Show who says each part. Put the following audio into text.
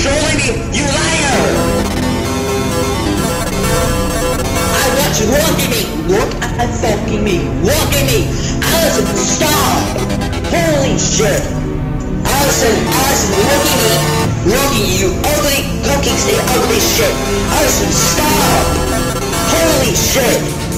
Speaker 1: trolling me? You liar! I want you look at me! Look at fucking me! Look at me! Allison, stop! Holy shit! Allison, Allison, look at me! Look at you, ugly, looking stay ugly shit! Allison, stop! Holy shit!